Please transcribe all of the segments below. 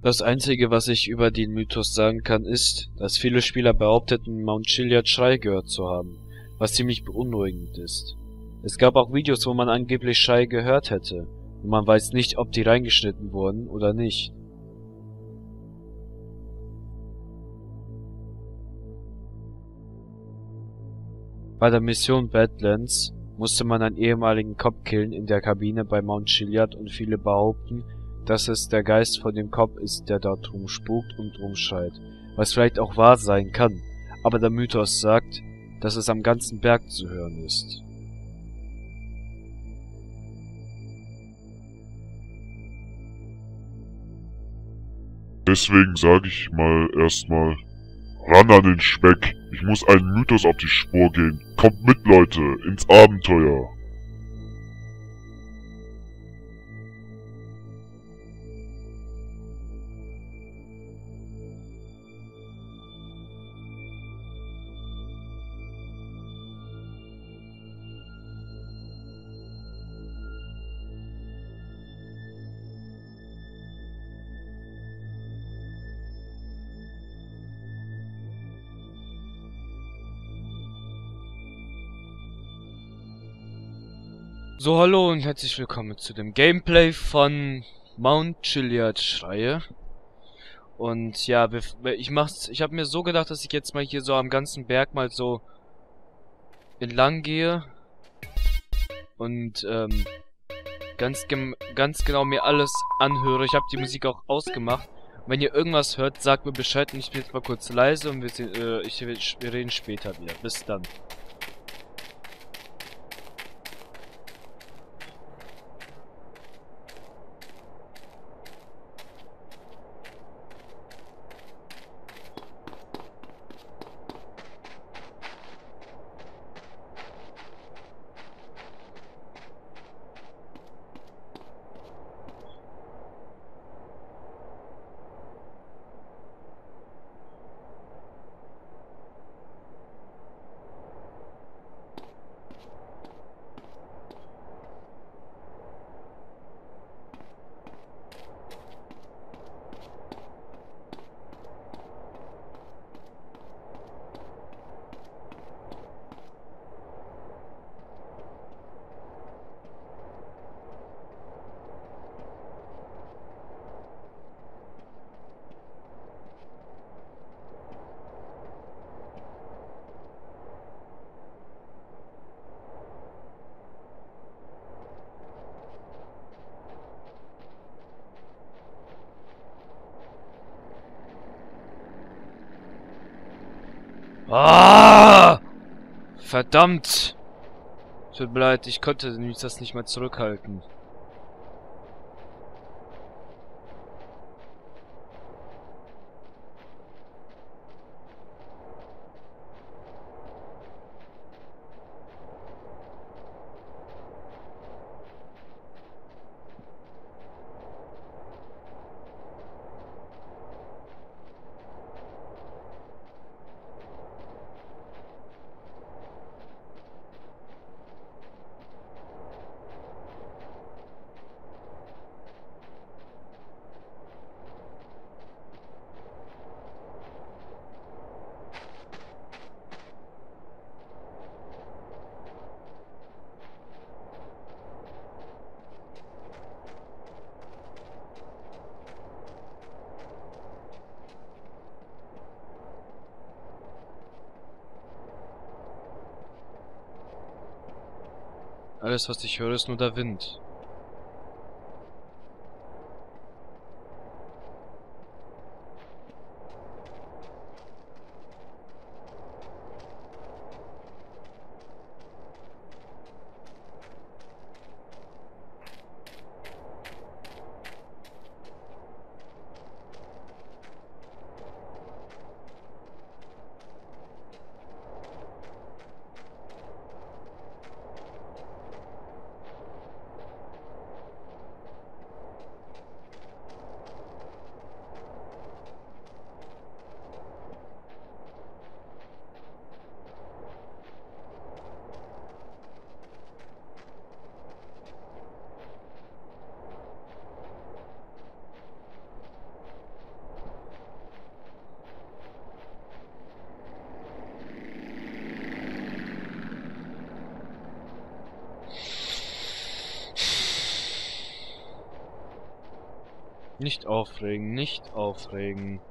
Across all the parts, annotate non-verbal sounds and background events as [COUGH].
Das Einzige, was ich über den Mythos sagen kann, ist, dass viele Spieler behaupteten, Mount Chiliad Schrei gehört zu haben, was ziemlich beunruhigend ist. Es gab auch Videos, wo man angeblich Schrei gehört hätte, und man weiß nicht, ob die reingeschnitten wurden oder nicht. Bei der Mission Badlands musste man einen ehemaligen Cop killen in der Kabine bei Mount Chiliad und viele behaupten, dass es der Geist von dem Cop ist, der dort rumspukt und rumschreit, was vielleicht auch wahr sein kann, aber der Mythos sagt, dass es am ganzen Berg zu hören ist. Deswegen sage ich mal erstmal, ran an den Speck. Ich muss einen Mythos auf die Spur gehen. Kommt mit, Leute, ins Abenteuer. So, hallo und herzlich willkommen zu dem Gameplay von Mount Chiliad Schreie. Und ja, ich mach's, ich habe mir so gedacht, dass ich jetzt mal hier so am ganzen Berg mal so entlang gehe und ähm, ganz ganz genau mir alles anhöre. Ich habe die Musik auch ausgemacht. wenn ihr irgendwas hört, sagt mir Bescheid und ich bin jetzt mal kurz leise und wir, sehen, äh, ich, wir reden später wieder. Bis dann. Ah! Verdammt! Tut mir leid, ich konnte das nicht mal zurückhalten. Alles, was ich höre, ist nur der Wind. Nicht aufregen, nicht aufregen.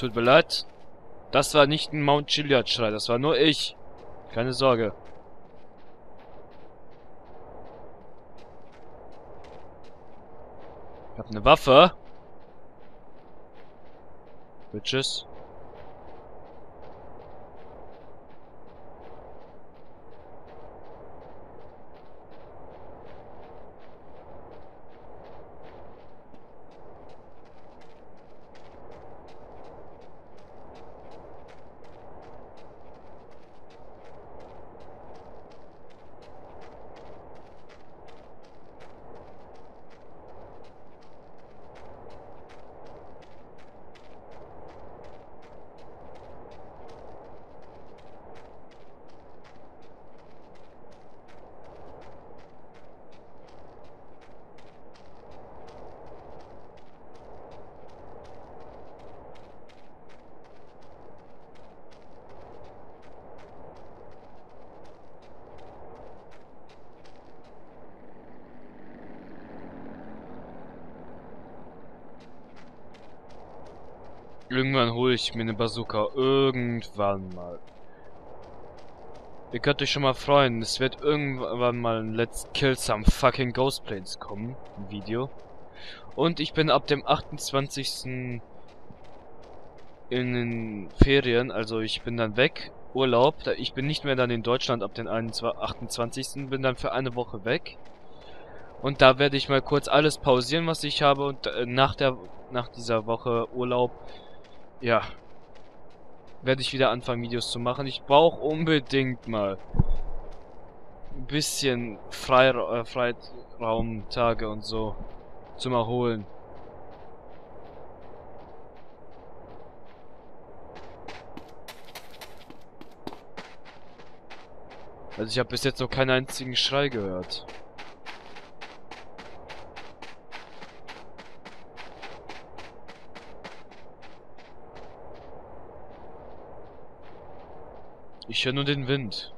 Tut mir leid. Das war nicht ein Mount Chiliad-Schrei, das war nur ich. Keine Sorge. Ich hab eine Waffe. Bitches. Irgendwann hole ich mir eine Bazooka. Irgendwann mal. Ihr könnt euch schon mal freuen. Es wird irgendwann mal ein Let's Kill Some Fucking Ghostplanes kommen. Ein Video. Und ich bin ab dem 28. in den Ferien. Also ich bin dann weg. Urlaub. Ich bin nicht mehr dann in Deutschland ab dem 28. Bin dann für eine Woche weg. Und da werde ich mal kurz alles pausieren, was ich habe. Und äh, nach der nach dieser Woche Urlaub ja, werde ich wieder anfangen, Videos zu machen. Ich brauche unbedingt mal ein bisschen Freira äh, Freiraumtage und so zum Erholen. Also ich habe bis jetzt noch keinen einzigen Schrei gehört. Ich höre nur den Wind.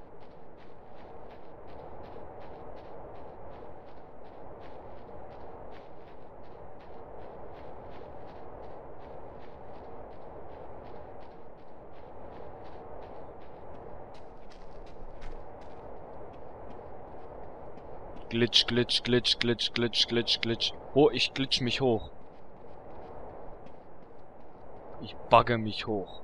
Glitch, glitch, glitch, glitch, glitch, glitch, glitch. Oh, ich glitch mich hoch. Ich bagge mich hoch.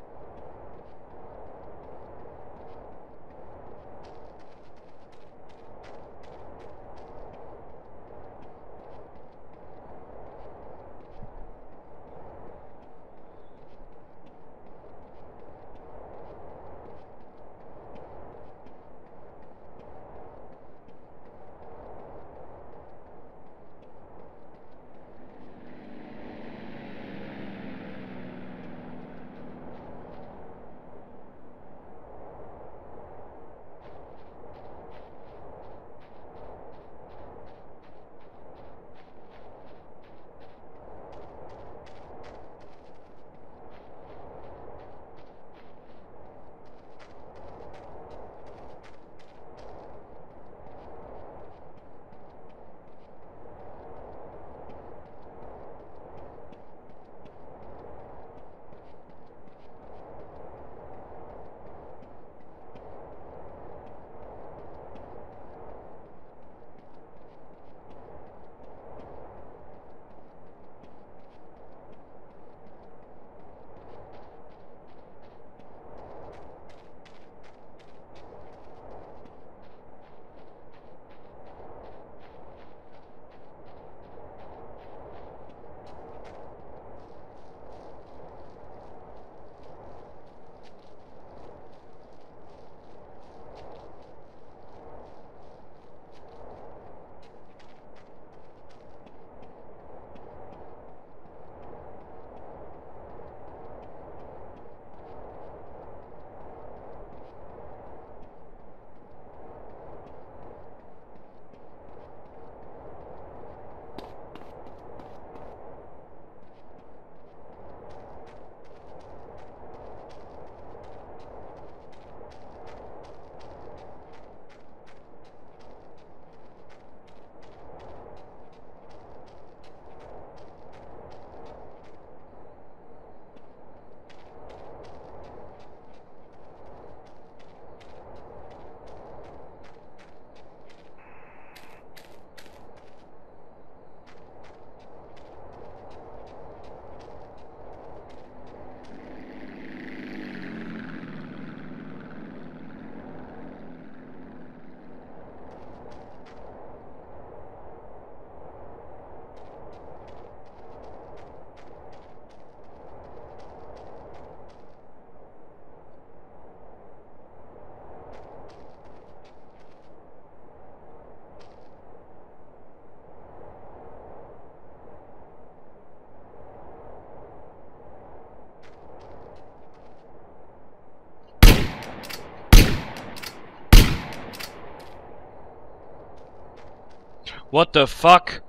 What the fuck?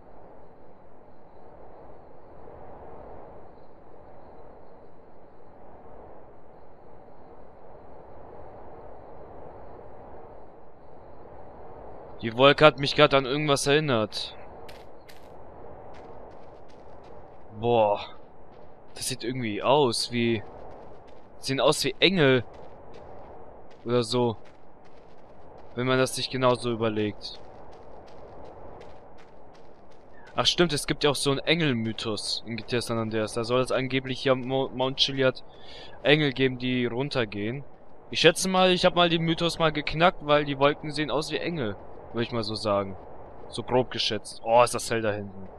Die Wolke hat mich gerade an irgendwas erinnert. Boah. Das sieht irgendwie aus wie... Sehen aus wie Engel. Oder so. Wenn man das sich genauso überlegt. Ach stimmt, es gibt ja auch so einen Engelmythos in GTA San Andreas. Da soll es angeblich hier Mount Chiliad Engel geben, die runtergehen. Ich schätze mal, ich habe mal den Mythos mal geknackt, weil die Wolken sehen aus wie Engel. Würde ich mal so sagen. So grob geschätzt. Oh, ist das hell da hinten.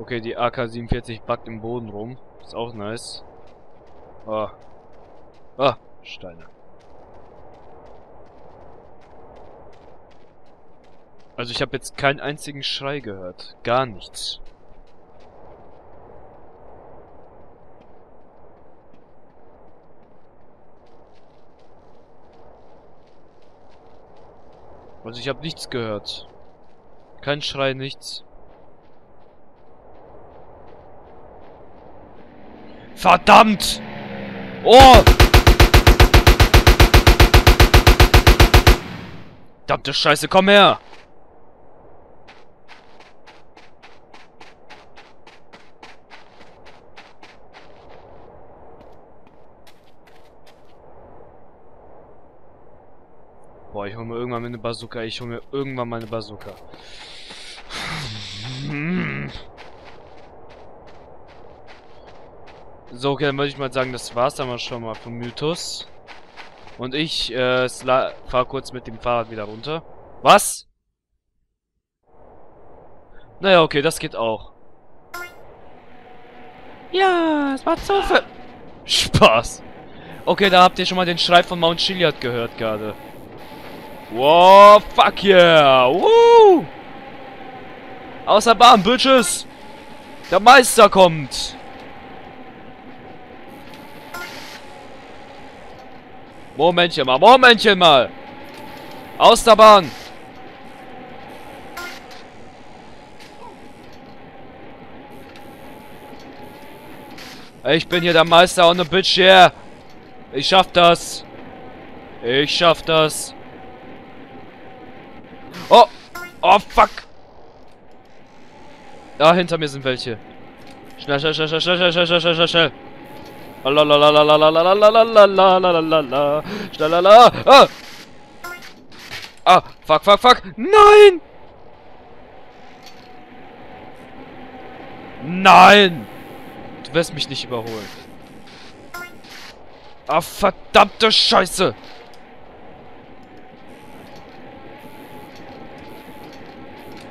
Okay, die AK-47 backt im Boden rum. Ist auch nice. Ah. Ah, Steine. Also ich habe jetzt keinen einzigen Schrei gehört. Gar nichts. Also ich habe nichts gehört. Kein Schrei, nichts. Verdammt! Oh! Verdammte Scheiße, komm her! Boah, ich hol mir irgendwann mal eine Bazooka. Ich hol mir irgendwann mal eine Bazooka. So, okay, dann würde ich mal sagen, das war's dann mal schon mal vom Mythos. Und ich äh, fahr kurz mit dem Fahrrad wieder runter. Was? Naja, okay, das geht auch. Ja, es war zu viel. [LAUGHS] Spaß. Okay, da habt ihr schon mal den Schrei von Mount Chiliad gehört gerade. Wow, fuck yeah! Woo! Außer Bahn, Bitches! Der Meister kommt! Momentchen mal, Momentchen mal! Aus der Bahn! Ich bin hier der Meister und eine Bitch, yeah! Ich schaff das! Ich schaff das! Oh! Oh, fuck! Da hinter mir sind welche. Schnell, schnell, schnell, schnell, schnell, schnell, schnell, schnell, schnell, schnell. Schnellala. Ah! Ah, fuck, fuck, fuck. Nein! Nein! Du wirst mich nicht überholen. Ah, verdammte Scheiße!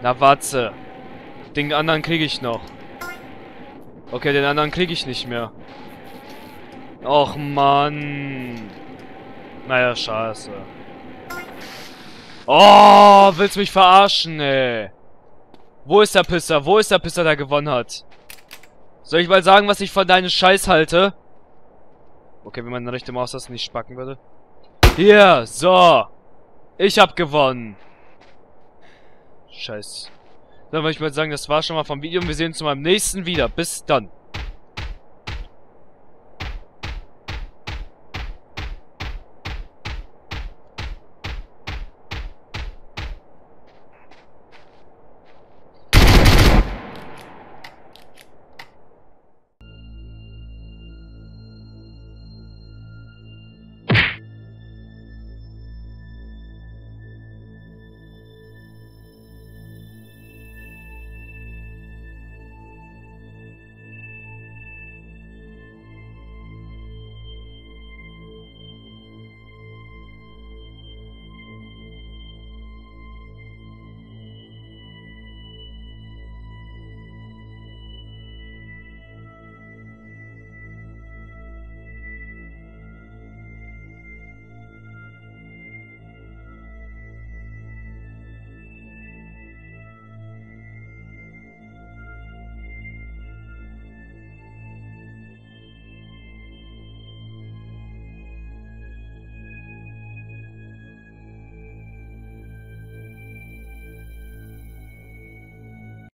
na, Watze. Den anderen kriege ich noch. Okay, den anderen kriege ich nicht mehr. Och, Mann. Naja, scheiße. Oh, willst mich verarschen, ey? Wo ist der Pisser? Wo ist der Pisser, der gewonnen hat? Soll ich mal sagen, was ich von deinem Scheiß halte? Okay, wenn meine rechte Maus das nicht spacken würde. Hier, so. Ich hab gewonnen. Scheiß. Dann würde ich mal sagen, das war schon mal vom Video und wir sehen uns mal im nächsten wieder. Bis dann.